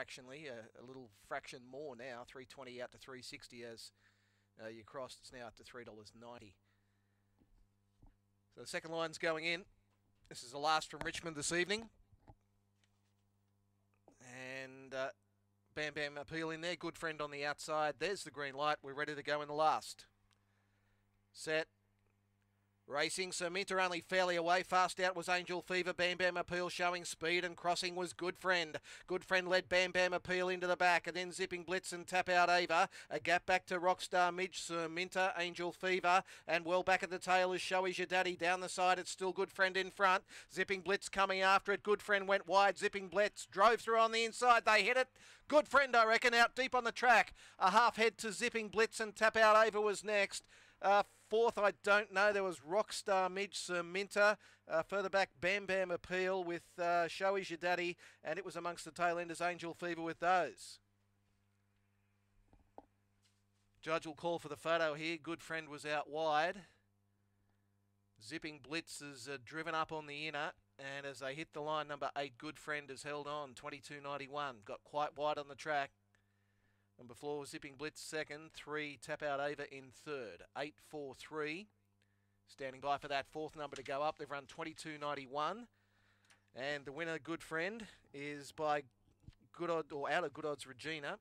fractionally, a, a little fraction more now, 320 out to 360 as uh, you crossed. It's now up to $3.90. So the second line's going in. This is the last from Richmond this evening. And uh, Bam Bam Appeal in there. Good friend on the outside. There's the green light. We're ready to go in the last. Set. Racing, Sir Minter only fairly away. Fast out was Angel Fever. Bam Bam Appeal showing speed and crossing was Good Friend. Good Friend led Bam Bam Appeal into the back and then Zipping Blitz and Tap Out Ava. A gap back to Rockstar Midge, Sir Minter, Angel Fever. And well back at the tail is Showy's Your Daddy. Down the side, it's still Good Friend in front. Zipping Blitz coming after it. Good Friend went wide. Zipping Blitz drove through on the inside. They hit it. Good Friend, I reckon, out deep on the track. A half head to Zipping Blitz and Tap Out Ava was next. Uh, fourth, I don't know. There was Rockstar Midge, Minter. Uh, further back, Bam Bam Appeal with uh, Showy's Your Daddy. And it was amongst the tail enders, Angel Fever with those. Judge will call for the photo here. Good friend was out wide. Zipping Blitz is uh, driven up on the inner. And as they hit the line, number eight, Good Friend has held on, 22.91. Got quite wide on the track. Number four, Zipping Blitz second. Three, Tap Out Ava in third. Eight, four, three. Standing by for that fourth number to go up. They've run 22.91. And the winner, Good Friend, is by Good Odd, or out of Good Odds Regina.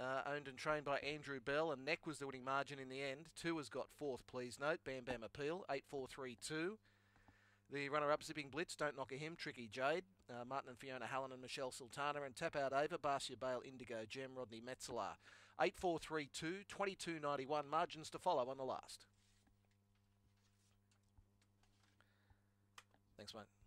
Uh, owned and trained by Andrew Bell, and Neck was the winning margin in the end. Two has got fourth, please note. Bam Bam Appeal, 8432. The runner-up, Zipping Blitz, Don't Knock a Him, Tricky Jade, uh, Martin and Fiona Hallen and Michelle Sultana, and Tap Out Ava, Barcia Bale, Indigo Gem, Rodney Metzeler. 8432, 2291, margins to follow on the last. Thanks, mate.